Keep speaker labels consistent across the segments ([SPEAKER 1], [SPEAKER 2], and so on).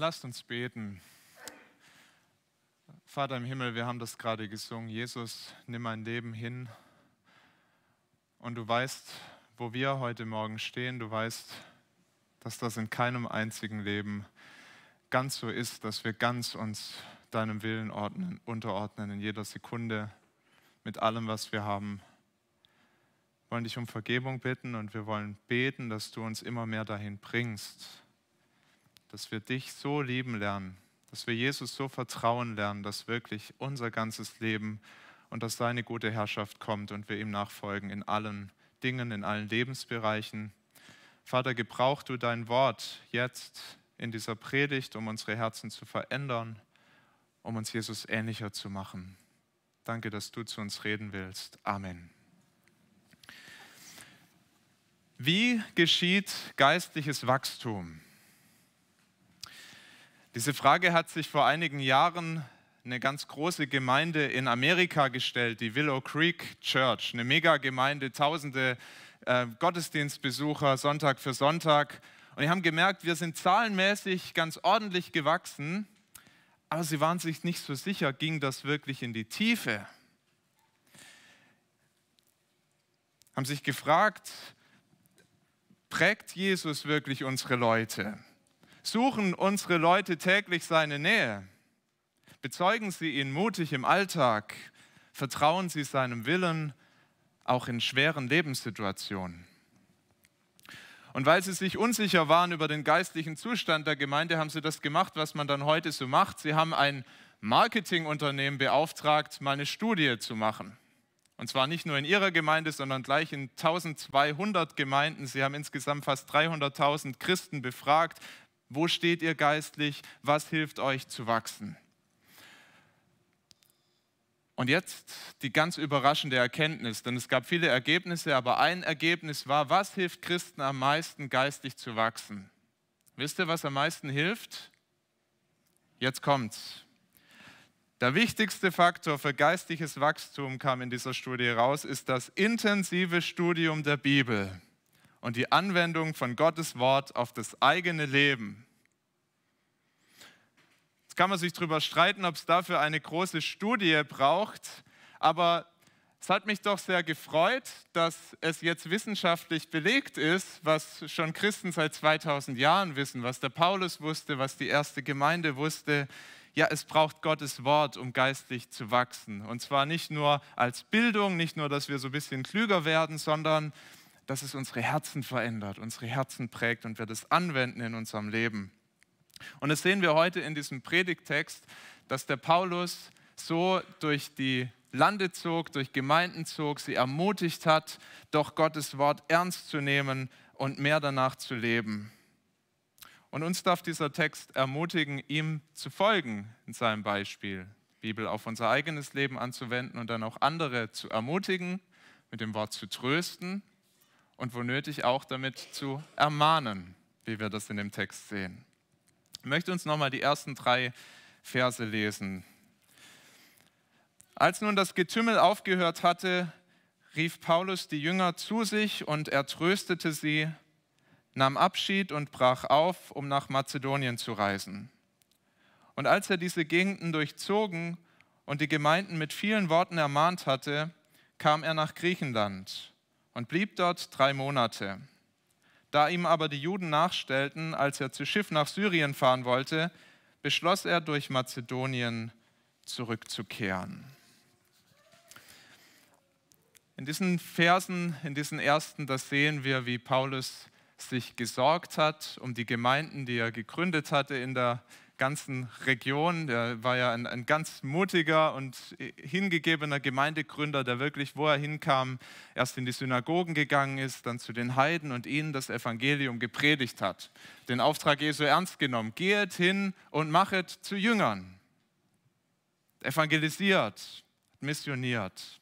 [SPEAKER 1] Lasst uns beten. Vater im Himmel, wir haben das gerade gesungen. Jesus, nimm mein Leben hin. Und du weißt, wo wir heute Morgen stehen. Du weißt, dass das in keinem einzigen Leben ganz so ist, dass wir ganz uns deinem Willen ordnen, unterordnen in jeder Sekunde mit allem, was wir haben. Wir wollen dich um Vergebung bitten und wir wollen beten, dass du uns immer mehr dahin bringst, dass wir dich so lieben lernen, dass wir Jesus so vertrauen lernen, dass wirklich unser ganzes Leben und dass seine gute Herrschaft kommt und wir ihm nachfolgen in allen Dingen, in allen Lebensbereichen. Vater, gebrauch du dein Wort jetzt in dieser Predigt, um unsere Herzen zu verändern, um uns Jesus ähnlicher zu machen. Danke, dass du zu uns reden willst. Amen. Wie geschieht geistliches Wachstum? Diese Frage hat sich vor einigen Jahren eine ganz große Gemeinde in Amerika gestellt, die Willow Creek Church, eine Megagemeinde, tausende äh, Gottesdienstbesucher Sonntag für Sonntag. Und die haben gemerkt, wir sind zahlenmäßig ganz ordentlich gewachsen, aber sie waren sich nicht so sicher, ging das wirklich in die Tiefe? Haben sich gefragt, prägt Jesus wirklich unsere Leute? Suchen unsere Leute täglich seine Nähe? Bezeugen sie ihn mutig im Alltag? Vertrauen sie seinem Willen auch in schweren Lebenssituationen? Und weil sie sich unsicher waren über den geistlichen Zustand der Gemeinde, haben sie das gemacht, was man dann heute so macht. Sie haben ein Marketingunternehmen beauftragt, mal eine Studie zu machen. Und zwar nicht nur in ihrer Gemeinde, sondern gleich in 1200 Gemeinden. Sie haben insgesamt fast 300.000 Christen befragt, wo steht ihr geistlich? Was hilft euch zu wachsen? Und jetzt die ganz überraschende Erkenntnis, denn es gab viele Ergebnisse, aber ein Ergebnis war, was hilft Christen am meisten geistlich zu wachsen? Wisst ihr, was am meisten hilft? Jetzt kommt's. Der wichtigste Faktor für geistliches Wachstum kam in dieser Studie raus, ist das intensive Studium der Bibel und die Anwendung von Gottes Wort auf das eigene Leben. Kann man sich darüber streiten, ob es dafür eine große Studie braucht, aber es hat mich doch sehr gefreut, dass es jetzt wissenschaftlich belegt ist, was schon Christen seit 2000 Jahren wissen, was der Paulus wusste, was die erste Gemeinde wusste. Ja, es braucht Gottes Wort, um geistlich zu wachsen. Und zwar nicht nur als Bildung, nicht nur, dass wir so ein bisschen klüger werden, sondern dass es unsere Herzen verändert, unsere Herzen prägt und wir das anwenden in unserem Leben. Und das sehen wir heute in diesem Predigtext, dass der Paulus so durch die Lande zog, durch Gemeinden zog, sie ermutigt hat, doch Gottes Wort ernst zu nehmen und mehr danach zu leben. Und uns darf dieser Text ermutigen, ihm zu folgen in seinem Beispiel, Bibel auf unser eigenes Leben anzuwenden und dann auch andere zu ermutigen, mit dem Wort zu trösten und wo nötig auch damit zu ermahnen, wie wir das in dem Text sehen. Ich möchte uns nochmal die ersten drei Verse lesen. Als nun das Getümmel aufgehört hatte, rief Paulus die Jünger zu sich und er tröstete sie, nahm Abschied und brach auf, um nach Mazedonien zu reisen. Und als er diese Gegenden durchzogen und die Gemeinden mit vielen Worten ermahnt hatte, kam er nach Griechenland und blieb dort drei Monate. Da ihm aber die Juden nachstellten, als er zu Schiff nach Syrien fahren wollte, beschloss er, durch Mazedonien zurückzukehren. In diesen Versen, in diesen ersten, das sehen wir, wie Paulus sich gesorgt hat um die Gemeinden, die er gegründet hatte in der ganzen Region. Der war ja ein, ein, ganz mutiger und hingegebener Gemeindegründer, der wirklich, wo er hinkam, erst in die Synagogen gegangen ist, dann zu den Heiden und ihnen das Evangelium gepredigt hat. Den Auftrag Jesu ernst genommen. Geht hin und machet zu Jüngern. Evangelisiert, missioniert.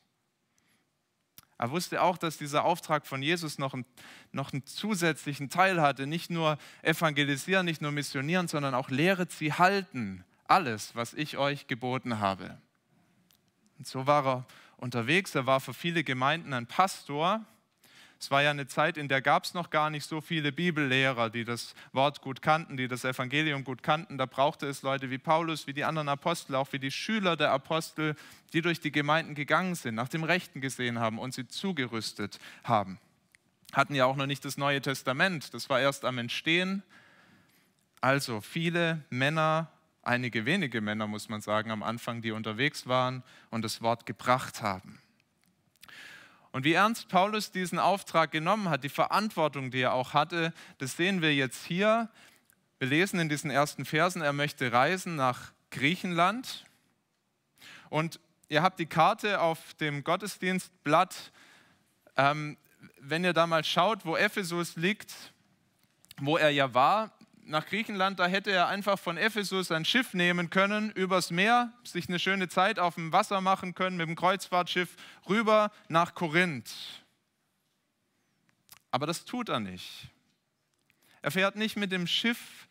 [SPEAKER 1] Er wusste auch, dass dieser Auftrag von Jesus noch einen, noch einen zusätzlichen Teil hatte. Nicht nur evangelisieren, nicht nur missionieren, sondern auch lehret sie halten. Alles, was ich euch geboten habe. Und so war er unterwegs. Er war für viele Gemeinden ein Pastor. Es war ja eine Zeit, in der gab es noch gar nicht so viele Bibellehrer, die das Wort gut kannten, die das Evangelium gut kannten. Da brauchte es Leute wie Paulus, wie die anderen Apostel, auch wie die Schüler der Apostel, die durch die Gemeinden gegangen sind, nach dem Rechten gesehen haben und sie zugerüstet haben. Hatten ja auch noch nicht das Neue Testament, das war erst am Entstehen. Also viele Männer, einige wenige Männer muss man sagen, am Anfang, die unterwegs waren und das Wort gebracht haben. Und wie ernst Paulus diesen Auftrag genommen hat, die Verantwortung, die er auch hatte, das sehen wir jetzt hier. Wir lesen in diesen ersten Versen, er möchte reisen nach Griechenland. Und ihr habt die Karte auf dem Gottesdienstblatt. Ähm, wenn ihr da mal schaut, wo Ephesus liegt, wo er ja war, nach Griechenland, da hätte er einfach von Ephesus ein Schiff nehmen können, übers Meer, sich eine schöne Zeit auf dem Wasser machen können, mit dem Kreuzfahrtschiff rüber nach Korinth. Aber das tut er nicht. Er fährt nicht mit dem Schiff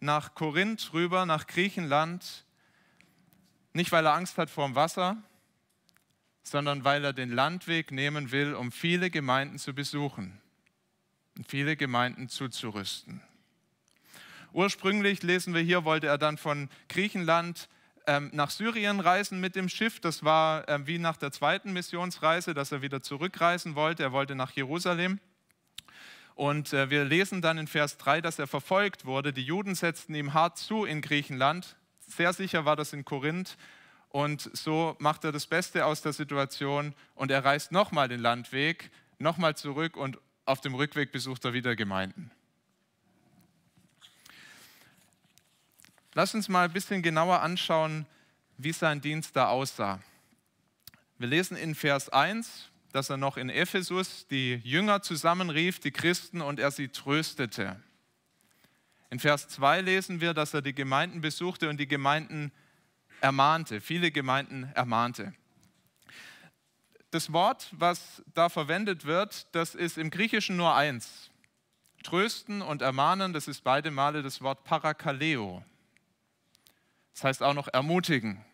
[SPEAKER 1] nach Korinth rüber, nach Griechenland, nicht weil er Angst hat vor dem Wasser, sondern weil er den Landweg nehmen will, um viele Gemeinden zu besuchen und viele Gemeinden zuzurüsten. Ursprünglich lesen wir hier, wollte er dann von Griechenland ähm, nach Syrien reisen mit dem Schiff. Das war äh, wie nach der zweiten Missionsreise, dass er wieder zurückreisen wollte. Er wollte nach Jerusalem. Und äh, wir lesen dann in Vers 3, dass er verfolgt wurde. Die Juden setzten ihm hart zu in Griechenland. Sehr sicher war das in Korinth. Und so macht er das Beste aus der Situation und er reist nochmal den Landweg, nochmal zurück und auf dem Rückweg besucht er wieder Gemeinden. Lass uns mal ein bisschen genauer anschauen, wie sein Dienst da aussah. Wir lesen in Vers 1, dass er noch in Ephesus die Jünger zusammenrief, die Christen, und er sie tröstete. In Vers 2 lesen wir, dass er die Gemeinden besuchte und die Gemeinden ermahnte, viele Gemeinden ermahnte. Das Wort, was da verwendet wird, das ist im Griechischen nur eins. Trösten und ermahnen, das ist beide Male das Wort Parakaleo. Das heißt auch noch ermutigen.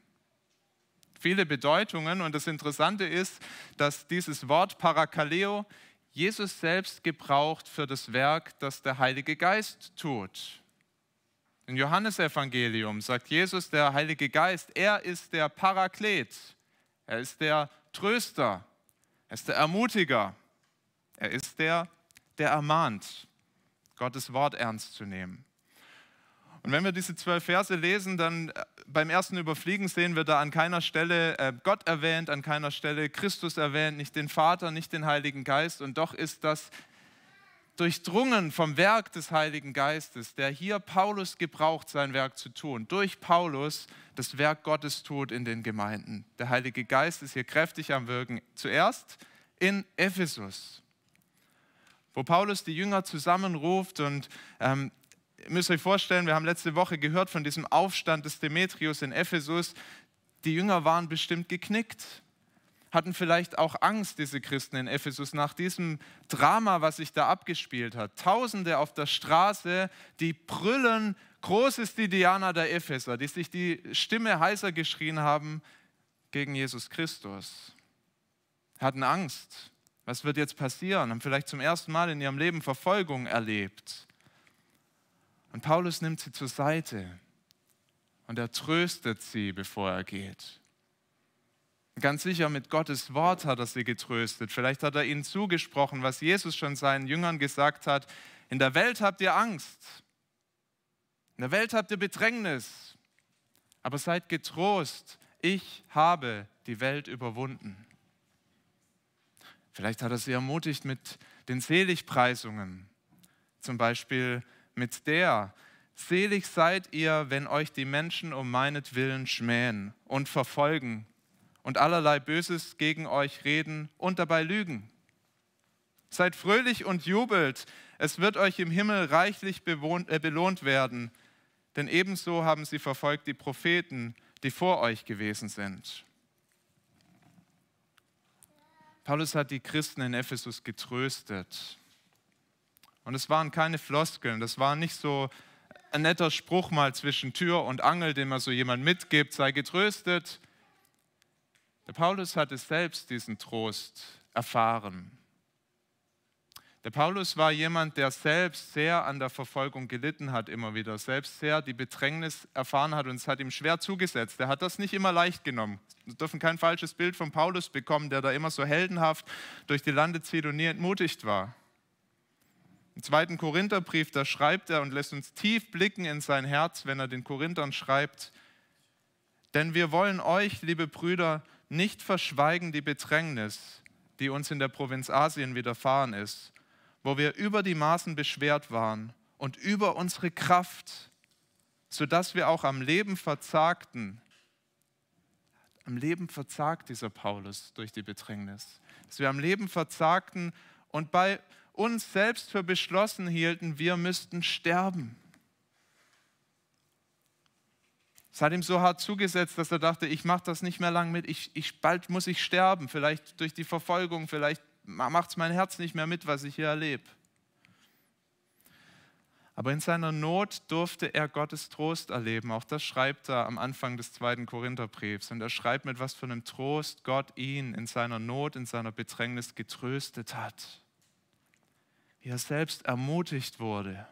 [SPEAKER 1] Viele Bedeutungen und das Interessante ist, dass dieses Wort Parakaleo Jesus selbst gebraucht für das Werk, das der Heilige Geist tut. Im Johannesevangelium sagt Jesus, der Heilige Geist, er ist der Paraklet, er ist der Tröster, er ist der Ermutiger, er ist der, der ermahnt, Gottes Wort ernst zu nehmen. Und wenn wir diese zwölf Verse lesen, dann äh, beim ersten Überfliegen sehen wir da an keiner Stelle äh, Gott erwähnt, an keiner Stelle Christus erwähnt, nicht den Vater, nicht den Heiligen Geist. Und doch ist das durchdrungen vom Werk des Heiligen Geistes, der hier Paulus gebraucht, sein Werk zu tun. Durch Paulus das Werk Gottes tut in den Gemeinden. Der Heilige Geist ist hier kräftig am Wirken. Zuerst in Ephesus, wo Paulus die Jünger zusammenruft und ähm, müsst euch vorstellen, wir haben letzte Woche gehört von diesem Aufstand des Demetrius in Ephesus. Die Jünger waren bestimmt geknickt, hatten vielleicht auch Angst, diese Christen in Ephesus, nach diesem Drama, was sich da abgespielt hat. Tausende auf der Straße, die brüllen, groß ist die Diana der Epheser, die sich die Stimme heißer geschrien haben gegen Jesus Christus. Hatten Angst. Was wird jetzt passieren? Haben vielleicht zum ersten Mal in ihrem Leben Verfolgung erlebt. Und Paulus nimmt sie zur Seite und er tröstet sie, bevor er geht. Ganz sicher mit Gottes Wort hat er sie getröstet. Vielleicht hat er ihnen zugesprochen, was Jesus schon seinen Jüngern gesagt hat. In der Welt habt ihr Angst. In der Welt habt ihr Bedrängnis. Aber seid getrost. Ich habe die Welt überwunden. Vielleicht hat er sie ermutigt mit den Seligpreisungen. Zum Beispiel mit der, selig seid ihr, wenn euch die Menschen um meinetwillen schmähen und verfolgen und allerlei Böses gegen euch reden und dabei lügen. Seid fröhlich und jubelt, es wird euch im Himmel reichlich bewohnt, äh, belohnt werden, denn ebenso haben sie verfolgt die Propheten, die vor euch gewesen sind. Paulus hat die Christen in Ephesus getröstet. Und es waren keine Floskeln, das war nicht so ein netter Spruch mal zwischen Tür und Angel, den man so jemand mitgibt, sei getröstet. Der Paulus hatte selbst diesen Trost erfahren. Der Paulus war jemand, der selbst sehr an der Verfolgung gelitten hat, immer wieder, selbst sehr die Bedrängnis erfahren hat und es hat ihm schwer zugesetzt. Er hat das nicht immer leicht genommen. Wir dürfen kein falsches Bild von Paulus bekommen, der da immer so heldenhaft durch die Lande zieht und nie entmutigt war. Im zweiten Korintherbrief, da schreibt er und lässt uns tief blicken in sein Herz, wenn er den Korinthern schreibt, denn wir wollen euch, liebe Brüder, nicht verschweigen die Bedrängnis, die uns in der Provinz Asien widerfahren ist wo wir über die Maßen beschwert waren und über unsere Kraft, sodass wir auch am Leben verzagten. Am Leben verzagt dieser Paulus durch die Bedrängnis. Dass wir am Leben verzagten und bei uns selbst für beschlossen hielten, wir müssten sterben. Es hat ihm so hart zugesetzt, dass er dachte, ich mache das nicht mehr lang mit, ich, ich, bald muss ich sterben, vielleicht durch die Verfolgung, vielleicht macht es mein Herz nicht mehr mit, was ich hier erlebe. Aber in seiner Not durfte er Gottes Trost erleben. Auch das schreibt er am Anfang des zweiten Korintherbriefs. Und er schreibt, mit was für einem Trost Gott ihn in seiner Not, in seiner Bedrängnis getröstet hat. Er selbst ermutigt wurde.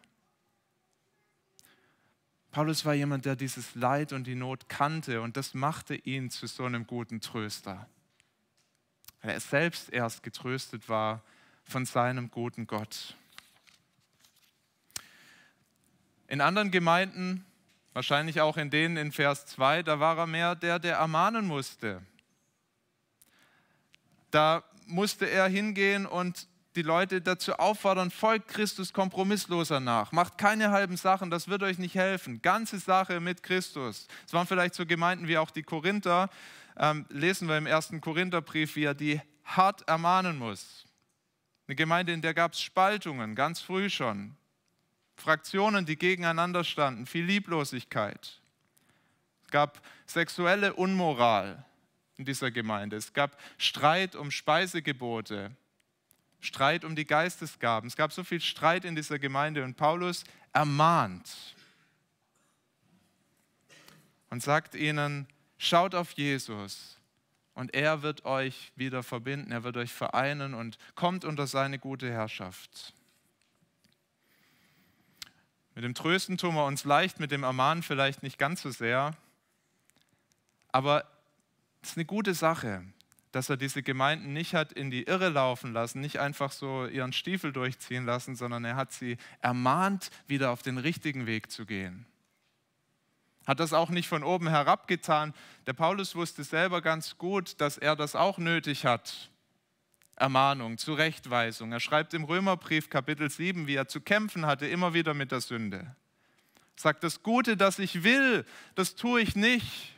[SPEAKER 1] Paulus war jemand, der dieses Leid und die Not kannte und das machte ihn zu so einem guten Tröster weil er selbst erst getröstet war von seinem guten Gott. In anderen Gemeinden, wahrscheinlich auch in denen in Vers 2, da war er mehr der, der ermahnen musste. Da musste er hingehen und die Leute dazu auffordern, folgt Christus kompromissloser nach. Macht keine halben Sachen, das wird euch nicht helfen. Ganze Sache mit Christus. Es waren vielleicht so Gemeinden wie auch die Korinther, ähm, lesen wir im ersten Korintherbrief, wie er die hart ermahnen muss. Eine Gemeinde, in der gab es Spaltungen, ganz früh schon. Fraktionen, die gegeneinander standen, viel Lieblosigkeit. Es gab sexuelle Unmoral in dieser Gemeinde. Es gab Streit um Speisegebote, Streit um die Geistesgaben. Es gab so viel Streit in dieser Gemeinde und Paulus ermahnt und sagt ihnen, Schaut auf Jesus und er wird euch wieder verbinden, er wird euch vereinen und kommt unter seine gute Herrschaft. Mit dem Trösten tun wir uns leicht, mit dem Ermahnen vielleicht nicht ganz so sehr. Aber es ist eine gute Sache, dass er diese Gemeinden nicht hat in die Irre laufen lassen, nicht einfach so ihren Stiefel durchziehen lassen, sondern er hat sie ermahnt, wieder auf den richtigen Weg zu gehen. Hat das auch nicht von oben herab getan. Der Paulus wusste selber ganz gut, dass er das auch nötig hat. Ermahnung, Zurechtweisung. Er schreibt im Römerbrief Kapitel 7, wie er zu kämpfen hatte, immer wieder mit der Sünde. Er sagt, das Gute, das ich will, das tue ich nicht.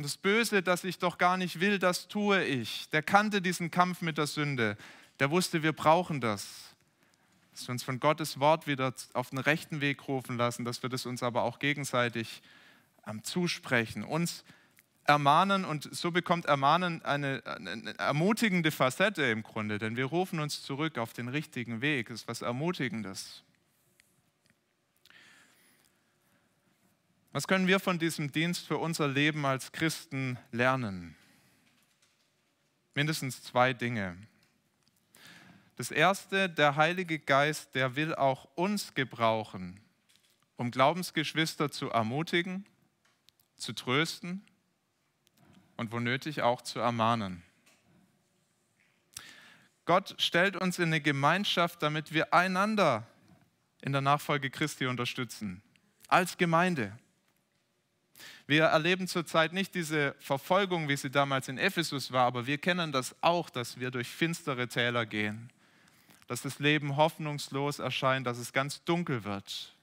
[SPEAKER 1] Und das Böse, das ich doch gar nicht will, das tue ich. Der kannte diesen Kampf mit der Sünde. Der wusste, wir brauchen das dass wir uns von Gottes Wort wieder auf den rechten Weg rufen lassen, dass wir das uns aber auch gegenseitig ähm, zusprechen, uns ermahnen und so bekommt Ermahnen eine, eine, ermutigende Facette im Grunde, denn wir rufen uns zurück auf den richtigen Weg, das ist was Ermutigendes. Was können wir von diesem Dienst für unser Leben als Christen lernen? Mindestens zwei Dinge. Das erste, der Heilige Geist, der will auch uns gebrauchen, um Glaubensgeschwister zu ermutigen, zu trösten und wo nötig auch zu ermahnen. Gott stellt uns in eine Gemeinschaft, damit wir einander in der Nachfolge Christi unterstützen, als Gemeinde. Wir erleben zurzeit nicht diese Verfolgung, wie sie damals in Ephesus war, aber wir kennen das auch, dass wir durch finstere Täler gehen dass das Leben hoffnungslos erscheint, dass es ganz dunkel wird.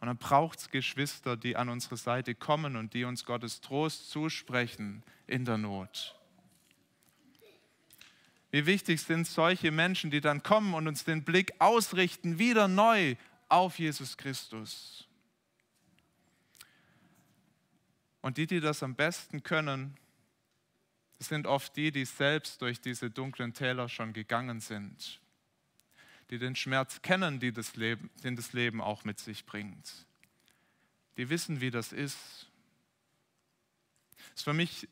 [SPEAKER 1] Und dann braucht es Geschwister, die an unsere Seite kommen und die uns Gottes Trost zusprechen in der Not. Wie wichtig sind solche Menschen, die dann kommen und uns den Blick ausrichten, wieder neu auf Jesus Christus. Und die, die das am besten können, sind oft die, die selbst durch diese dunklen Täler schon gegangen sind, die den Schmerz kennen, die das Leben, den das Leben auch mit sich bringt. Die wissen, wie das ist. Es ist für mich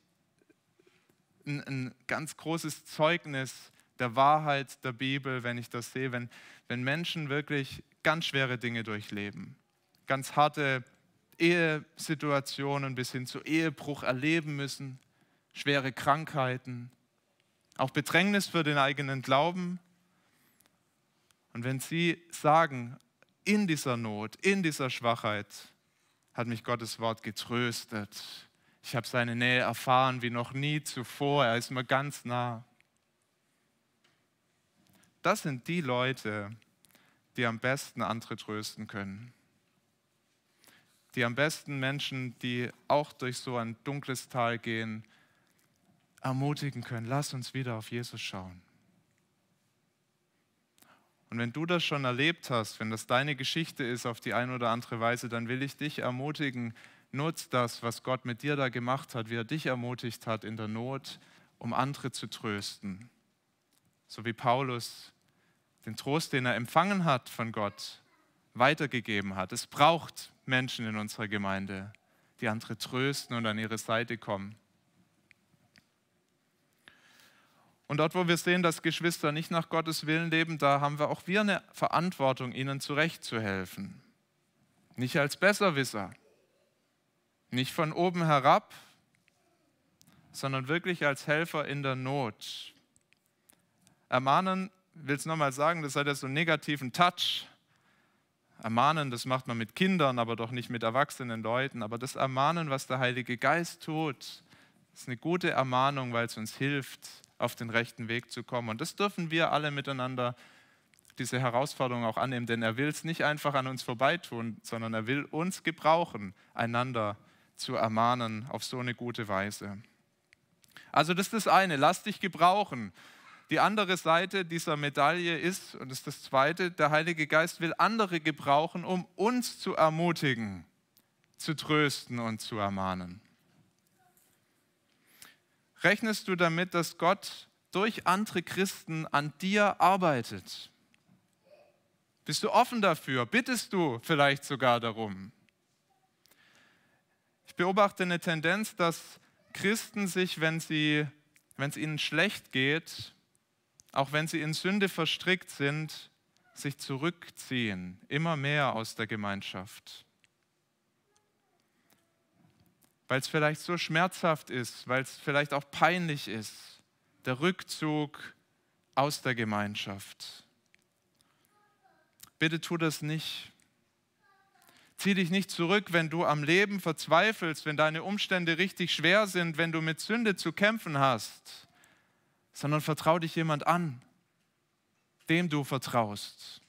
[SPEAKER 1] ein, ein ganz großes Zeugnis, der Wahrheit der Bibel, wenn ich das sehe, wenn, wenn Menschen wirklich ganz schwere Dinge durchleben, ganz harte Ehesituationen bis hin zu Ehebruch erleben müssen, schwere Krankheiten, auch Bedrängnis für den eigenen Glauben. Und wenn sie sagen, in dieser Not, in dieser Schwachheit hat mich Gottes Wort getröstet. Ich habe seine Nähe erfahren wie noch nie zuvor. Er ist mir ganz nah. Das sind die Leute, die am besten andere trösten können. Die am besten Menschen, die auch durch so ein dunkles Tal gehen, ermutigen können. Lass uns wieder auf Jesus schauen. Und wenn du das schon erlebt hast, wenn das deine Geschichte ist auf die eine oder andere Weise, dann will ich dich ermutigen, nutz das, was Gott mit dir da gemacht hat, wie er dich ermutigt hat in der Not, um andere zu trösten. So wie Paulus den Trost, den er empfangen hat von Gott, weitergegeben hat. Es braucht Menschen in unserer Gemeinde, die andere trösten und an ihre Seite kommen. Und dort, wo wir sehen, dass Geschwister nicht nach Gottes Willen leben, da haben wir auch wir eine Verantwortung, ihnen zurechtzuhelfen. Nicht als Besserwisser, nicht von oben herab, sondern wirklich als Helfer in der Not. Ermahnen, will es nochmal sagen, das hat ja so einen negativen Touch. Ermahnen, das macht man mit Kindern, aber doch nicht mit erwachsenen Leuten. Aber das Ermahnen, was der Heilige Geist tut, ist eine gute Ermahnung, weil es uns hilft, auf den rechten Weg zu kommen. Und das dürfen wir alle miteinander, diese Herausforderung auch annehmen, denn er will es nicht einfach an uns vorbeitun, sondern er will uns gebrauchen, einander zu ermahnen auf so eine gute Weise. Also das ist das eine, lass dich gebrauchen. Die andere Seite dieser Medaille ist, und das ist das zweite, der Heilige Geist will andere gebrauchen, um uns zu ermutigen, zu trösten und zu ermahnen. Rechnest du damit, dass Gott durch andere Christen an dir arbeitet? Bist du offen dafür? Bittest du vielleicht sogar darum? Ich beobachte eine Tendenz, dass Christen sich, wenn, es ihnen schlecht geht, auch wenn sie in Sünde verstrickt sind, sich zurückziehen, immer mehr aus der Gemeinschaft weil es vielleicht so schmerzhaft ist, weil es vielleicht auch peinlich ist, der Rückzug aus der Gemeinschaft. Bitte tu das nicht. Zieh dich nicht zurück, wenn du am Leben verzweifelst, wenn deine Umstände richtig schwer sind, wenn du mit Sünde zu kämpfen hast, sondern vertrau dich jemand an, dem du vertraust.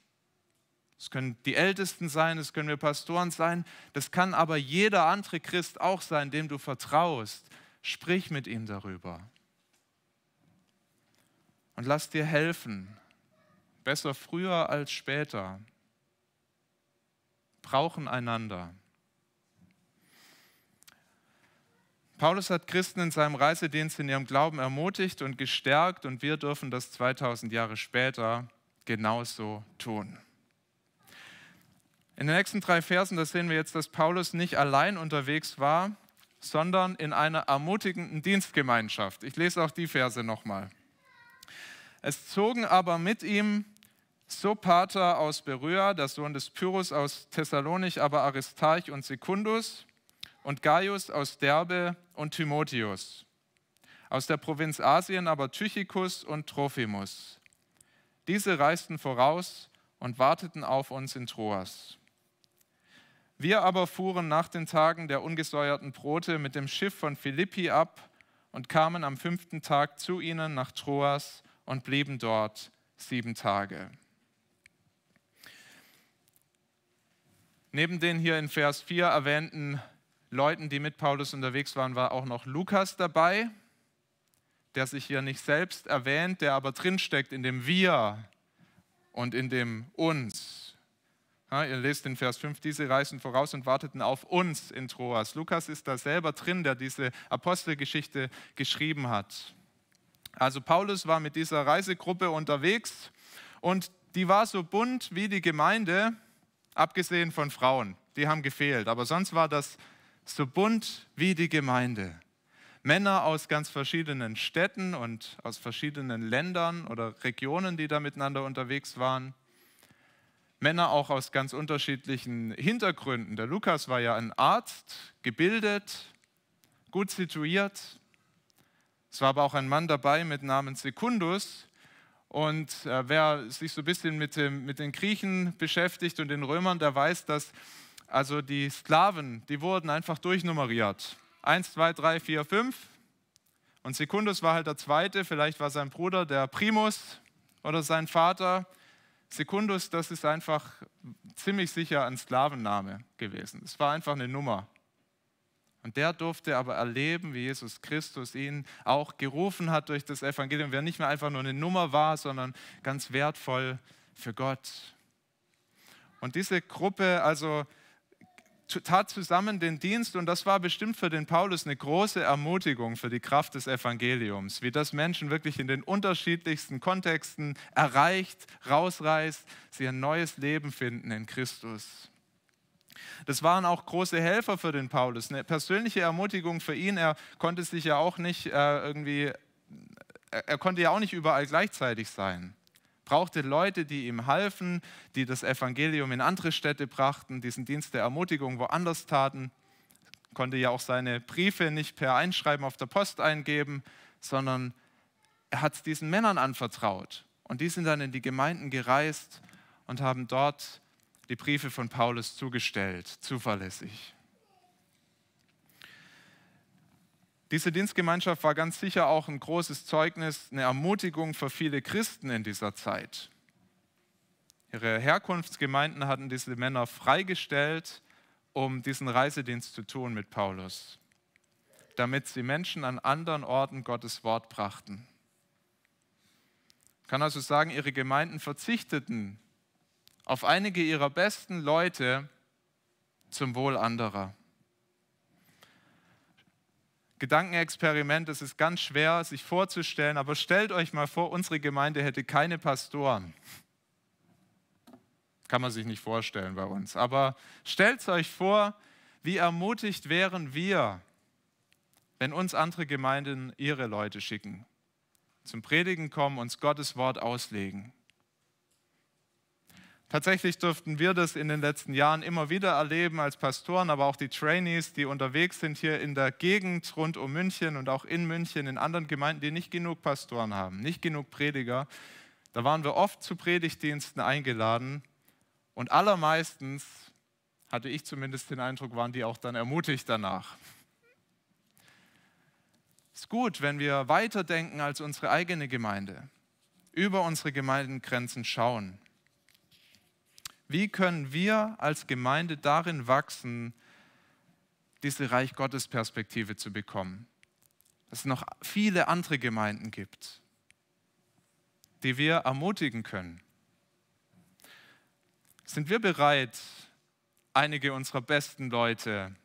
[SPEAKER 1] Es können die Ältesten sein, es können wir Pastoren sein, das kann aber jeder andere Christ auch sein, dem du vertraust. Sprich mit ihm darüber. Und lass dir helfen. Besser früher als später. Brauchen einander. Paulus hat Christen in seinem Reisedienst in ihrem Glauben ermutigt und gestärkt und wir dürfen das 2000 Jahre später genauso tun. In den nächsten drei Versen, da sehen wir jetzt, dass Paulus nicht allein unterwegs war, sondern in einer ermutigenden Dienstgemeinschaft. Ich lese auch die Verse nochmal. Es zogen aber mit ihm Sopater aus Beröa, der Sohn des Pyrrhus aus Thessalonich, aber Aristarch und Sekundus und Gaius aus Derbe und Timotheus. Aus der Provinz Asien aber Tychicus und Trophimus. Diese reisten voraus und warteten auf uns in Troas. Wir aber fuhren nach den Tagen der ungesäuerten Brote mit dem Schiff von Philippi ab und kamen am fünften Tag zu ihnen nach Troas und blieben dort sieben Tage. Neben den hier in Vers 4 erwähnten Leuten, die mit Paulus unterwegs waren, war auch noch Lukas dabei, der sich hier nicht selbst erwähnt, der aber drinsteckt in dem Wir und in dem Uns. Ja, ihr lest in Vers 5, diese reisten voraus und warteten auf uns in Troas. Lukas ist da selber drin, der diese Apostelgeschichte geschrieben hat. Also Paulus war mit dieser Reisegruppe unterwegs und die war so bunt wie die Gemeinde, abgesehen von Frauen. Die haben gefehlt, aber sonst war das so bunt wie die Gemeinde. Männer aus ganz verschiedenen Städten und aus verschiedenen Ländern oder Regionen, die da miteinander unterwegs waren. Männer auch aus ganz unterschiedlichen Hintergründen. Der Lukas war ja ein Arzt, gebildet, gut situiert. Es war aber auch ein Mann dabei mit Namen Sekundus. Und äh, wer sich so ein bisschen mit, dem, mit den Griechen beschäftigt und den Römern, der weiß, dass also die Sklaven, die wurden einfach durchnummeriert. Eins, zwei, drei, vier, fünf. Und Sekundus war halt der zweite, vielleicht war sein Bruder der Primus oder sein Vater. Sekundus, das ist einfach ziemlich sicher ein Sklavenname gewesen. Es war einfach eine Nummer. Und der durfte aber erleben, wie Jesus Christus ihn auch gerufen hat durch das Evangelium, wer nicht mehr einfach nur eine Nummer war, sondern ganz wertvoll für Gott. Und diese Gruppe, also tat zusammen den Dienst und das war bestimmt für den Paulus eine große Ermutigung für die Kraft des Evangeliums, wie das Menschen wirklich in den unterschiedlichsten Kontexten erreicht, rausreißt, sie ein neues Leben finden in Christus. Das waren auch große Helfer für den Paulus, eine persönliche Ermutigung für ihn. Er konnte sich ja auch nicht äh, irgendwie, er konnte ja auch nicht überall gleichzeitig sein brauchte Leute, die ihm halfen, die das Evangelium in andere Städte brachten, diesen Dienst der Ermutigung woanders taten. Konnte ja auch seine Briefe nicht per Einschreiben auf der Post eingeben, sondern er hat es diesen Männern anvertraut. Und die sind dann in die Gemeinden gereist und haben dort die Briefe von Paulus zugestellt, zuverlässig. Diese Dienstgemeinschaft war ganz sicher auch ein großes Zeugnis, eine Ermutigung für viele Christen in dieser Zeit. Ihre Herkunftsgemeinden hatten diese Männer freigestellt, um diesen Reisedienst zu tun mit Paulus, damit sie Menschen an anderen Orten Gottes Wort brachten. Ich kann also sagen, ihre Gemeinden verzichteten auf einige ihrer besten Leute zum Wohl anderer. Gedankenexperiment, es ist ganz schwer sich vorzustellen, aber stellt euch mal vor, unsere Gemeinde hätte keine Pastoren. Kann man sich nicht vorstellen bei uns. Aber stellt euch vor, wie ermutigt wären wir, wenn uns andere Gemeinden ihre Leute schicken, zum Predigen kommen, uns Gottes Wort auslegen. Tatsächlich durften wir das in den letzten Jahren immer wieder erleben als Pastoren, aber auch die Trainees, die unterwegs sind hier in der Gegend rund um München und auch in München, in anderen Gemeinden, die nicht genug Pastoren haben, nicht genug Prediger. Da waren wir oft zu Predigtdiensten eingeladen und allermeistens, hatte ich zumindest den Eindruck, waren die auch dann ermutigt danach. Es ist gut, wenn wir weiterdenken als unsere eigene Gemeinde, über unsere Gemeindengrenzen schauen wie können wir als Gemeinde darin wachsen, diese Reich Gottes Perspektive zu bekommen? Dass es noch viele andere Gemeinden gibt, die wir ermutigen können. Sind wir bereit, einige unserer besten Leute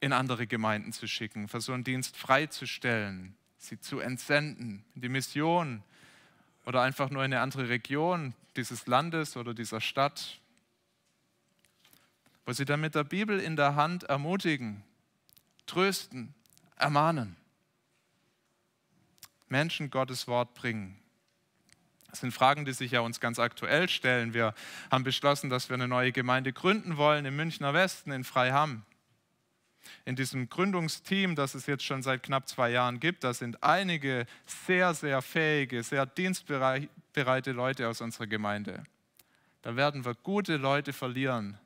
[SPEAKER 1] in andere Gemeinden zu schicken, für so einen Dienst freizustellen, sie zu entsenden, die Mission oder einfach nur in eine andere Region dieses Landes oder dieser Stadt, wo sie dann mit der Bibel in der Hand ermutigen, trösten, ermahnen, Menschen Gottes Wort bringen. Das sind Fragen, die sich ja uns ganz aktuell stellen. Wir haben beschlossen, dass wir eine neue Gemeinde gründen wollen im Münchner Westen, in Freiham. In diesem Gründungsteam, das es jetzt schon seit knapp zwei Jahren gibt, da sind einige sehr, sehr fähige, sehr dienstbereite Leute aus unserer Gemeinde. Da werden wir gute Leute verlieren,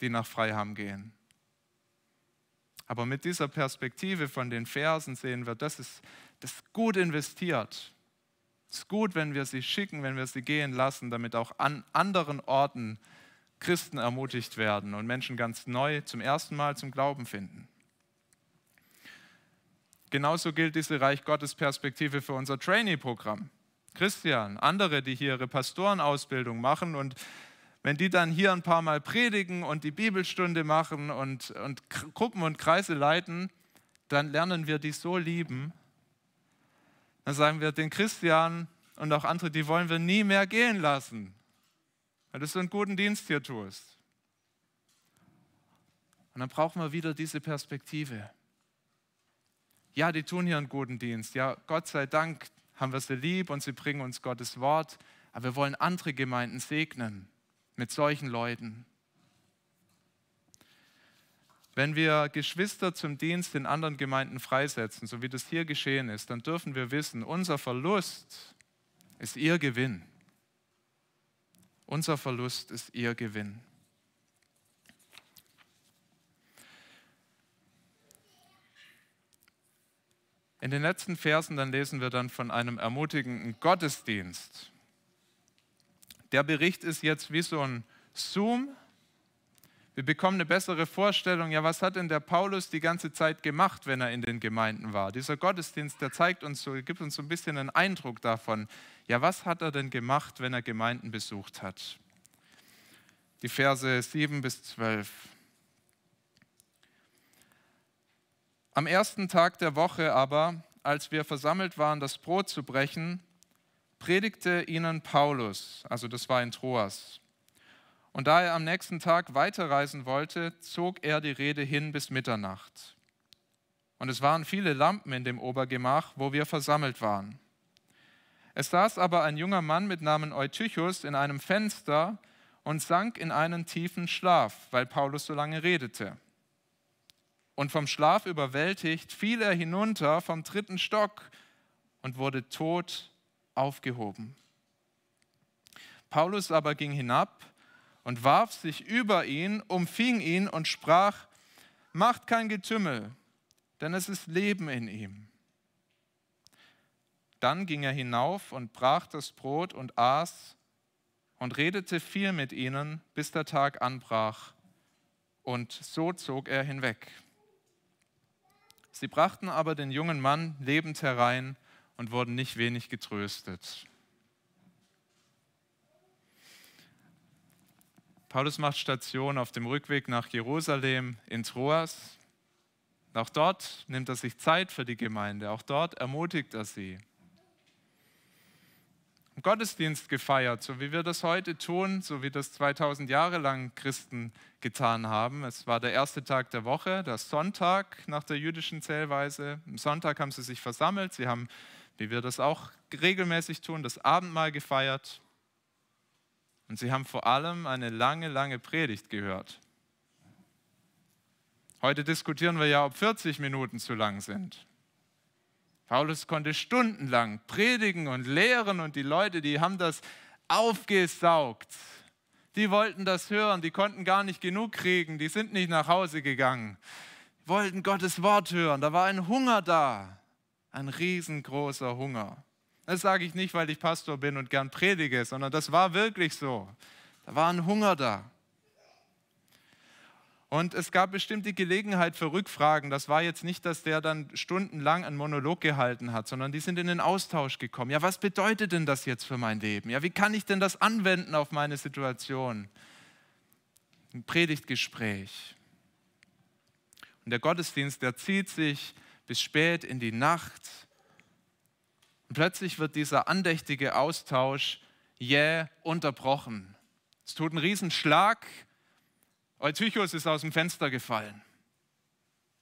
[SPEAKER 1] die nach Freiham gehen. Aber mit dieser Perspektive von den Versen sehen wir, das ist, das ist gut investiert. Es ist gut, wenn wir sie schicken, wenn wir sie gehen lassen, damit auch an anderen Orten Christen ermutigt werden und Menschen ganz neu zum ersten Mal zum Glauben finden. Genauso gilt diese Reich Gottes Perspektive für unser Trainee-Programm. Christian, andere, die hier ihre Pastorenausbildung machen und wenn die dann hier ein paar Mal predigen und die Bibelstunde machen und, und Gruppen und Kreise leiten, dann lernen wir die so lieben. Dann sagen wir den Christian und auch andere, die wollen wir nie mehr gehen lassen, weil du so einen guten Dienst hier tust. Und dann brauchen wir wieder diese Perspektive. Ja, die tun hier einen guten Dienst. Ja, Gott sei Dank haben wir sie lieb und sie bringen uns Gottes Wort. Aber wir wollen andere Gemeinden segnen mit solchen Leuten. Wenn wir Geschwister zum Dienst in anderen Gemeinden freisetzen, so wie das hier geschehen ist, dann dürfen wir wissen, unser Verlust ist ihr Gewinn. Unser Verlust ist ihr Gewinn. In den letzten Versen dann lesen wir dann von einem ermutigenden Gottesdienst. Der Bericht ist jetzt wie so ein Zoom. Wir bekommen eine bessere Vorstellung, ja, was hat denn der Paulus die ganze Zeit gemacht, wenn er in den Gemeinden war? Dieser Gottesdienst, der zeigt uns so, gibt uns so ein bisschen einen Eindruck davon, ja, was hat er denn gemacht, wenn er Gemeinden besucht hat? Die Verse 7 bis 12. Am ersten Tag der Woche aber, als wir versammelt waren, das Brot zu brechen, predigte ihnen Paulus, also das war in Troas. Und da er am nächsten Tag weiterreisen wollte, zog er die Rede hin bis Mitternacht. Und es waren viele Lampen in dem Obergemach, wo wir versammelt waren. Es saß aber ein junger Mann mit Namen Eutychus in einem Fenster und sank in einen tiefen Schlaf, weil Paulus so lange redete. Und vom Schlaf überwältigt fiel er hinunter vom dritten Stock und wurde tot aufgehoben. Paulus aber ging hinab und warf sich über ihn, umfing ihn und sprach, macht kein Getümmel, denn es ist Leben in ihm. Dann ging er hinauf und brach das Brot und aß und redete viel mit ihnen, bis der Tag anbrach. Und so zog er hinweg. Sie brachten aber den jungen Mann lebend herein und wurden nicht wenig getröstet. Paulus macht Station auf dem Rückweg nach Jerusalem in Troas. Auch dort nimmt er sich Zeit für die Gemeinde, auch dort ermutigt er sie. Gottesdienst gefeiert, so wie wir das heute tun, so wie das 2000 Jahre lang Christen getan haben. Es war der erste Tag der Woche, der Sonntag nach der jüdischen Zählweise. Am Sonntag haben sie sich versammelt, sie haben, wie wir das auch regelmäßig tun, das Abendmahl gefeiert. Und sie haben vor allem eine lange, lange Predigt gehört. Heute diskutieren wir ja, ob 40 Minuten zu lang sind. Paulus konnte stundenlang predigen und lehren und die Leute, die haben das aufgesaugt. Die wollten das hören, die konnten gar nicht genug kriegen, die sind nicht nach Hause gegangen, wollten Gottes Wort hören. Da war ein Hunger da, ein riesengroßer Hunger. Das sage ich nicht, weil ich Pastor bin und gern predige, sondern das war wirklich so. Da war ein Hunger da. Und es gab bestimmt die Gelegenheit für Rückfragen. Das war jetzt nicht, dass der dann stundenlang einen Monolog gehalten hat, sondern die sind in den Austausch gekommen. Ja, was bedeutet denn das jetzt für mein Leben? Ja, wie kann ich denn das anwenden auf meine Situation? Ein Predigtgespräch. Und der Gottesdienst, der zieht sich bis spät in die Nacht. Und plötzlich wird dieser andächtige Austausch jäh unterbrochen. Es tut einen Riesenschlag Eutychus ist aus dem Fenster gefallen,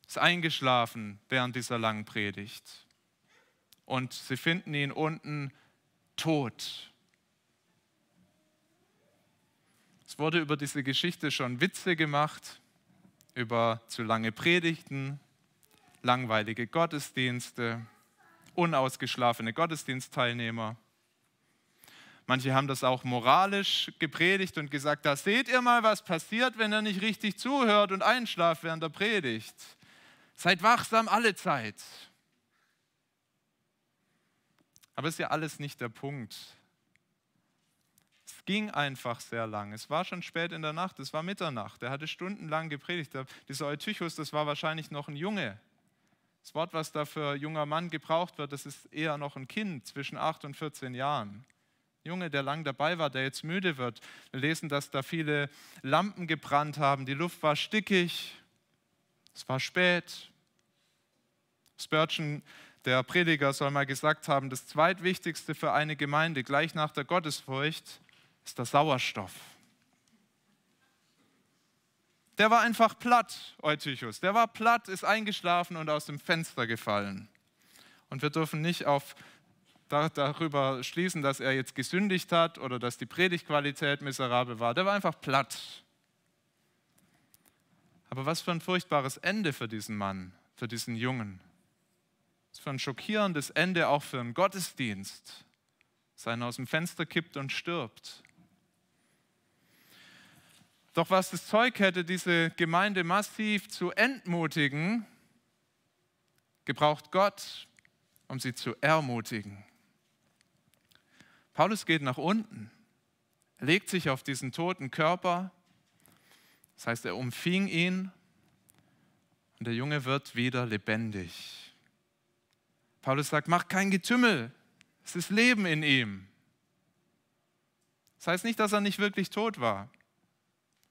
[SPEAKER 1] ist eingeschlafen während dieser langen Predigt. Und sie finden ihn unten tot. Es wurde über diese Geschichte schon Witze gemacht, über zu lange Predigten, langweilige Gottesdienste, unausgeschlafene Gottesdienstteilnehmer. Manche haben das auch moralisch gepredigt und gesagt, da seht ihr mal, was passiert, wenn er nicht richtig zuhört und einschlaft während der Predigt. Seid wachsam alle Zeit. Aber ist ja alles nicht der Punkt. Es ging einfach sehr lang. Es war schon spät in der Nacht, es war Mitternacht. Er hatte stundenlang gepredigt. Dieser Eutychus, das war wahrscheinlich noch ein Junge. Das Wort, was da für junger Mann gebraucht wird, das ist eher noch ein Kind zwischen 8 und 14 Jahren. Junge, der lang dabei war, der jetzt müde wird. Wir lesen, dass da viele Lampen gebrannt haben, die Luft war stickig, es war spät. Spurgeon, der Prediger, soll mal gesagt haben, das zweitwichtigste für eine Gemeinde gleich nach der Gottesfurcht ist der Sauerstoff. Der war einfach platt, Eutychus. Der war platt, ist eingeschlafen und aus dem Fenster gefallen. Und wir dürfen nicht auf, darüber schließen, dass er jetzt gesündigt hat oder dass die Predigtqualität miserabel war. Der war einfach platt. Aber was für ein furchtbares Ende für diesen Mann, für diesen Jungen. Was für ein schockierendes Ende auch für einen Gottesdienst. Sein aus dem Fenster kippt und stirbt. Doch was das Zeug hätte, diese Gemeinde massiv zu entmutigen, gebraucht Gott, um sie zu ermutigen. Paulus geht nach unten, legt sich auf diesen toten Körper, das heißt, er umfing ihn und der Junge wird wieder lebendig. Paulus sagt, mach kein Getümmel, es ist Leben in ihm. Das heißt nicht, dass er nicht wirklich tot war.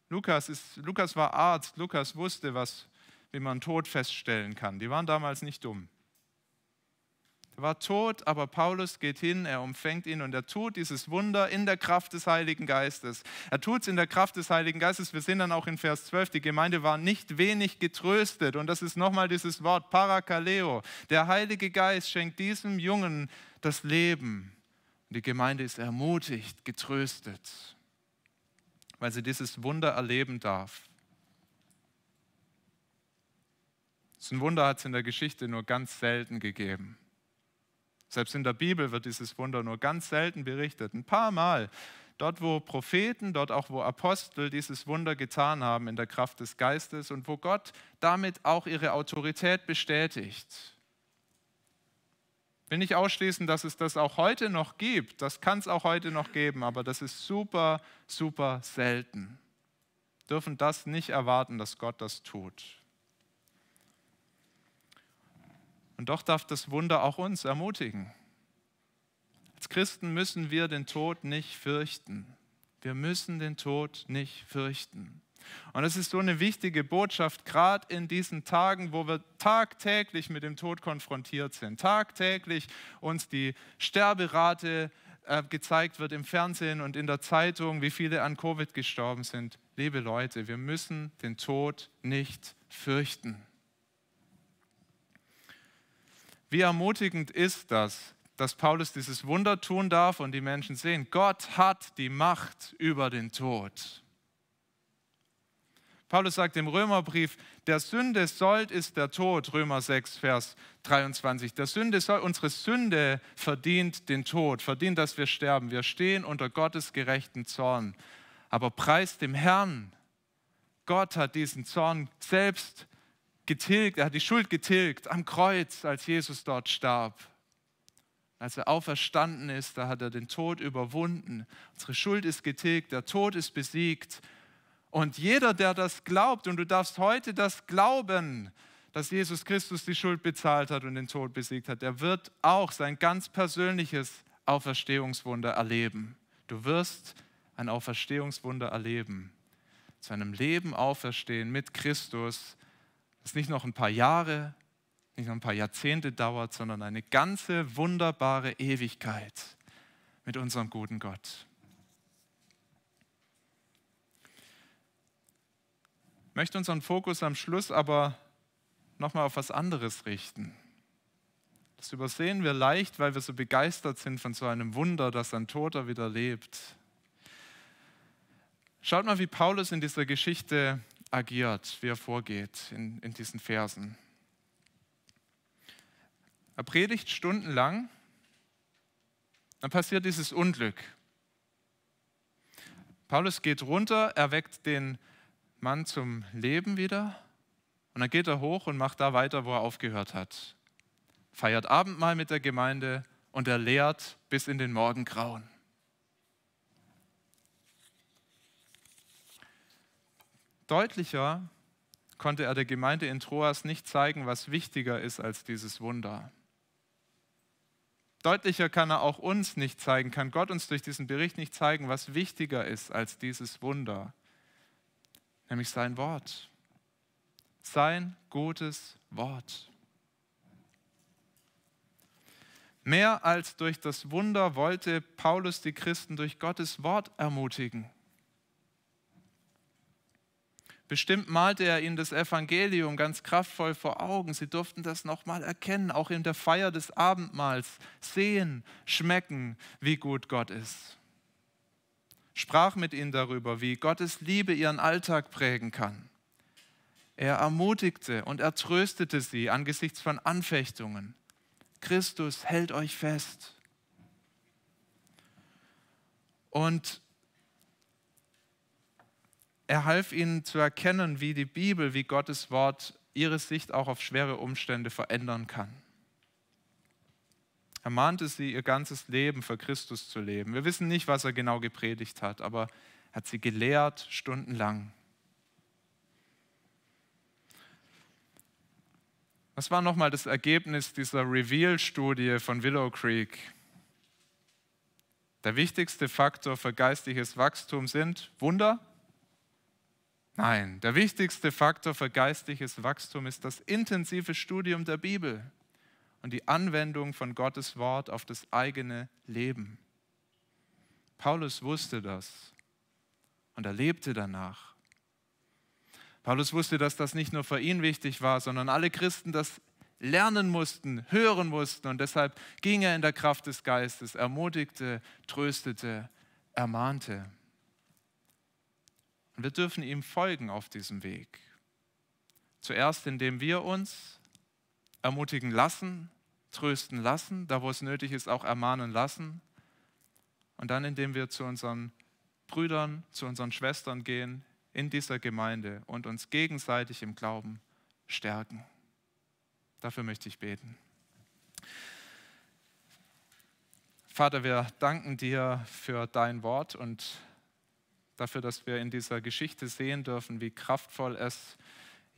[SPEAKER 1] Lukas, ist, Lukas war Arzt, Lukas wusste, was, wie man Tod feststellen kann. Die waren damals nicht dumm. Er war tot, aber Paulus geht hin, er umfängt ihn und er tut dieses Wunder in der Kraft des Heiligen Geistes. Er tut es in der Kraft des Heiligen Geistes. Wir sehen dann auch in Vers 12, die Gemeinde war nicht wenig getröstet. Und das ist nochmal dieses Wort Parakaleo. Der Heilige Geist schenkt diesem Jungen das Leben. Die Gemeinde ist ermutigt, getröstet weil sie dieses Wunder erleben darf. So ein Wunder hat es in der Geschichte nur ganz selten gegeben. Selbst in der Bibel wird dieses Wunder nur ganz selten berichtet. Ein paar Mal. Dort, wo Propheten, dort auch, wo Apostel dieses Wunder getan haben in der Kraft des Geistes und wo Gott damit auch ihre Autorität bestätigt will nicht ausschließen, dass es das auch heute noch gibt. Das kann es auch heute noch geben, aber das ist super, super selten. Wir dürfen das nicht erwarten, dass Gott das tut. Und doch darf das Wunder auch uns ermutigen. Als Christen müssen wir den Tod nicht fürchten. Wir müssen den Tod nicht fürchten. Und es ist so eine wichtige Botschaft, gerade in diesen Tagen, wo wir tagtäglich mit dem Tod konfrontiert sind, tagtäglich uns die Sterberate äh, gezeigt wird im Fernsehen und in der Zeitung, wie viele an Covid gestorben sind. Liebe Leute, wir müssen den Tod nicht fürchten. Wie ermutigend ist das, dass Paulus dieses Wunder tun darf und die Menschen sehen, Gott hat die Macht über den Tod. Paulus sagt im Römerbrief, der Sünde Sold ist der Tod, Römer 6, Vers 23. Der Sünde soll, unsere Sünde verdient den Tod, verdient, dass wir sterben. Wir stehen unter Gottes gerechten Zorn. Aber preis dem Herrn, Gott hat diesen Zorn selbst getilgt, er hat die Schuld getilgt am Kreuz, als Jesus dort starb. Als er auferstanden ist, da hat er den Tod überwunden. Unsere Schuld ist getilgt, der Tod ist besiegt. Und jeder, der das glaubt, und du darfst heute das glauben, dass Jesus Christus die Schuld bezahlt hat und den Tod besiegt hat, der wird auch sein ganz persönliches Auferstehungswunder erleben. Du wirst ein Auferstehungswunder erleben. Zu einem Leben auferstehen mit Christus, das nicht noch ein paar Jahre, nicht noch ein paar Jahrzehnte dauert, sondern eine ganze wunderbare Ewigkeit mit unserem guten Gott. Möchte unseren Fokus am Schluss aber nochmal auf was anderes richten. Das übersehen wir leicht, weil wir so begeistert sind von so einem Wunder, dass ein Toter wieder lebt. Schaut mal, wie Paulus in dieser Geschichte agiert, wie er vorgeht in, in diesen Versen. Er predigt stundenlang, dann passiert dieses Unglück. Paulus geht runter, er weckt den Mann zum Leben wieder und dann geht er hoch und macht da weiter, wo er aufgehört hat. Feiert Abendmahl mit der Gemeinde und er lehrt bis in den Morgengrauen. Deutlicher konnte er der Gemeinde in Troas nicht zeigen, was wichtiger ist als dieses Wunder. Deutlicher kann er auch uns nicht zeigen, kann Gott uns durch diesen Bericht nicht zeigen, was wichtiger ist als dieses Wunder nämlich sein Wort. Sein gutes Wort. Mehr als durch das Wunder wollte Paulus die Christen durch Gottes Wort ermutigen. Bestimmt malte er ihnen das Evangelium ganz kraftvoll vor Augen. Sie durften das nochmal erkennen, auch in der Feier des Abendmahls, sehen, schmecken, wie gut Gott ist. Sprach mit ihnen darüber, wie Gottes Liebe ihren Alltag prägen kann. Er ermutigte und er tröstete sie angesichts von Anfechtungen. Christus hält euch fest. Und er half ihnen zu erkennen, wie die Bibel, wie Gottes Wort ihre Sicht auch auf schwere Umstände verändern kann. Er mahnte sie, ihr ganzes Leben für Christus zu leben. Wir wissen nicht, was er genau gepredigt hat, aber er hat sie gelehrt stundenlang. Was war nochmal das Ergebnis dieser Reveal-Studie von Willow Creek? Der wichtigste Faktor für geistliches Wachstum sind Wunder, Nein, der wichtigste Faktor für geistliches Wachstum ist das intensive Studium der Bibel und die Anwendung von Gottes Wort auf das eigene Leben. Paulus wusste das und er lebte danach. Paulus wusste, dass das nicht nur für ihn wichtig war, sondern alle Christen das lernen mussten, hören mussten. Und deshalb ging er in der Kraft des Geistes, ermutigte, tröstete, ermahnte. Und wir dürfen ihm folgen auf diesem Weg. Zuerst, indem wir uns ermutigen lassen, trösten lassen, da wo es nötig ist, auch ermahnen lassen. Und dann, indem wir zu unseren Brüdern, zu unseren Schwestern gehen in dieser Gemeinde und uns gegenseitig im Glauben stärken. Dafür möchte ich beten. Vater, wir danken dir für dein Wort und dafür, dass wir in dieser Geschichte sehen dürfen, wie kraftvoll es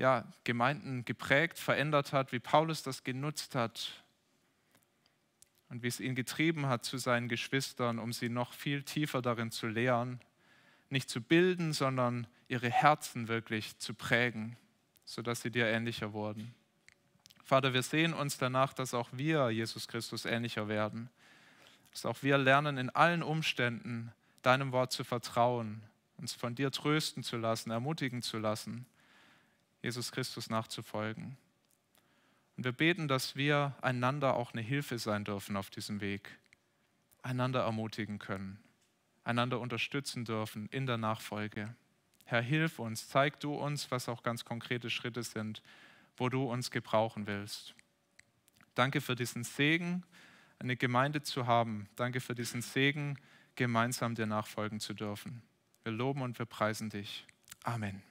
[SPEAKER 1] ja, Gemeinden geprägt, verändert hat, wie Paulus das genutzt hat und wie es ihn getrieben hat zu seinen Geschwistern, um sie noch viel tiefer darin zu lehren, nicht zu bilden, sondern ihre Herzen wirklich zu prägen, sodass sie dir ähnlicher wurden. Vater, wir sehen uns danach, dass auch wir Jesus Christus ähnlicher werden, dass auch wir lernen, in allen Umständen deinem Wort zu vertrauen uns von dir trösten zu lassen, ermutigen zu lassen, Jesus Christus nachzufolgen. Und wir beten, dass wir einander auch eine Hilfe sein dürfen auf diesem Weg, einander ermutigen können, einander unterstützen dürfen in der Nachfolge. Herr, hilf uns, zeig du uns, was auch ganz konkrete Schritte sind, wo du uns gebrauchen willst. Danke für diesen Segen, eine Gemeinde zu haben. Danke für diesen Segen, gemeinsam dir nachfolgen zu dürfen. Wir loben und wir preisen dich. Amen.